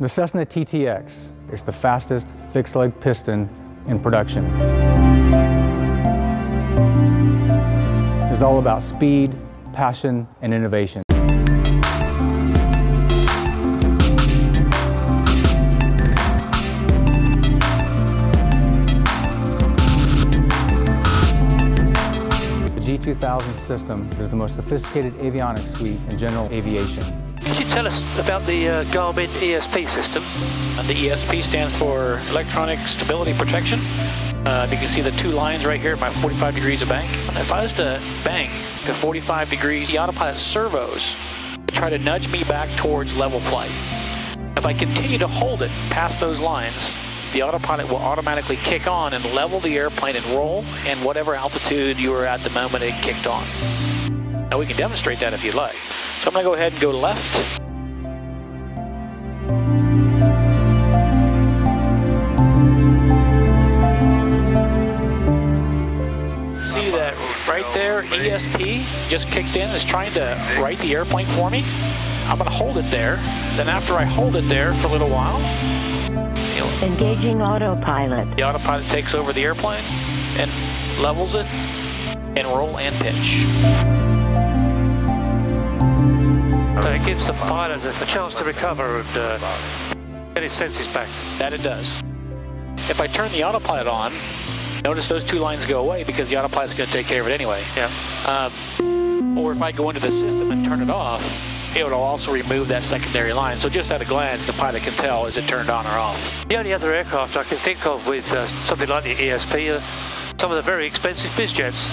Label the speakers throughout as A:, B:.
A: The Cessna TTX is the fastest fixed leg piston in production. It's all about speed, passion, and innovation. The G2000 system is the most sophisticated avionics suite in general aviation.
B: Could you tell us about the uh, Garmin ESP system?
C: And the ESP stands for Electronic Stability Protection. Uh, you can see the two lines right here at my 45 degrees of bank. If I was to bank to 45 degrees, the autopilot servos try to nudge me back towards level flight. If I continue to hold it past those lines, the autopilot will automatically kick on and level the airplane and roll in whatever altitude you were at the moment it kicked on. Now we can demonstrate that if you'd like. So I'm going to go ahead and go left. See that right there, ESP just kicked in, is trying to right the airplane for me. I'm going to hold it there. Then after I hold it there for a little while,
D: Engaging autopilot.
C: The autopilot takes over the airplane and levels it and roll and pitch.
B: So it gives the pilot a chance to recover and uh, get his senses back.
C: That it does. If I turn the autopilot on, notice those two lines go away because the autopilot's going to take care of it anyway.
B: Yeah.
C: Um, or if I go into the system and turn it off, it will also remove that secondary line. So just at a glance, the pilot can tell is it turned on or off.
B: The only other aircraft I can think of with uh, something like the ESP are some of the very expensive bizjets.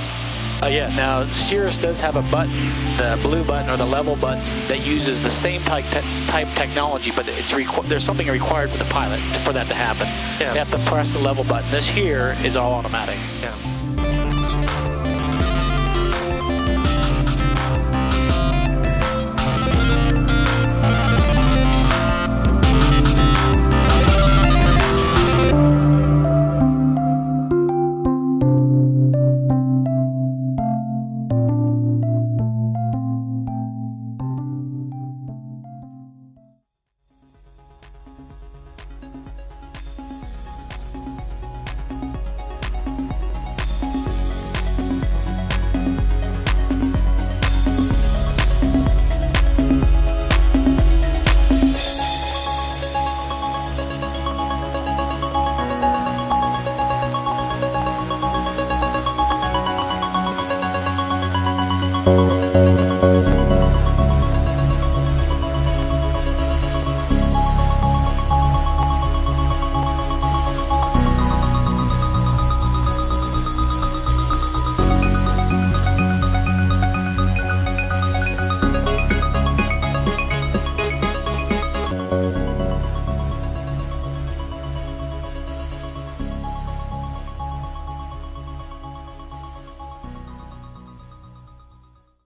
C: Uh, yeah, now Cirrus does have a button, the blue button or the level button, that uses the same type te type technology, but it's there's something required for the pilot for that to happen.
B: Yeah.
C: You have to press the level button. This here is all automatic.
B: Yeah.